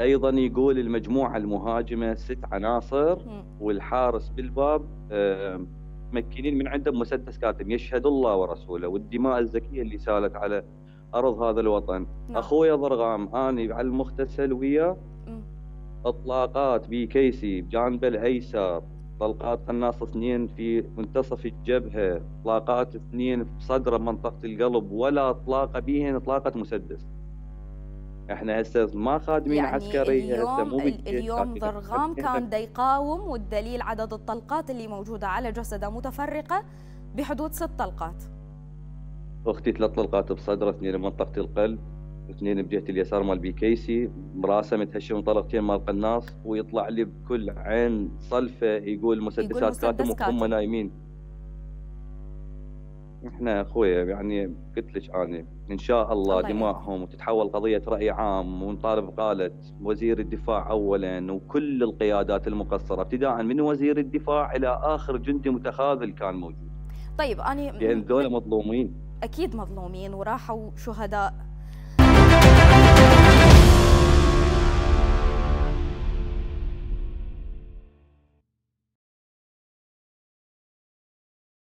أيضا يقول المجموعة المهاجمة ست عناصر. والحارس بالباب آه، مكنين من عندهم مسدس كاتم يشهد الله ورسوله والدماء الزكية اللي سالت على أرض هذا الوطن نعم. اخويا ضرغام اني على المغتسل وياه. اطلاقات بي كيسي بجانبه الأيسر طلقات قناص اثنين في منتصف الجبهه اطلاقات اثنين في صدره منطقة القلب ولا اطلاقه بيهن اطلاقه مسدس إحنا هسه ما خادمين يعني عسكريه هسه اليوم مو اليوم ضرغام كان دا يقاوم والدليل عدد الطلقات اللي موجودة على جسده متفرقة بحدود ست طلقات. أختي ثلاث طلقات بصدره اثنين بمنطقة القلب اثنين بجهة اليسار مال بيكيسي براسه متهشم طلقتين مال قناص ويطلع لي بكل عين صلفة يقول مسدسات مسدس كاتم كاتم. وهم نايمين. إحنا اخويا يعني قلت لك أنا إن شاء الله, الله دماءهم وتتحول قضية رأي عام ونطالب قاله وزير الدفاع اولا وكل القيادات المقصرة. ابتداء من وزير الدفاع إلى آخر جندي متخاذل كان موجود. طيب أنا ذولا مظلومين. أكيد مظلومين وراحوا شهداء.